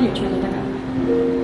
你觉圈能代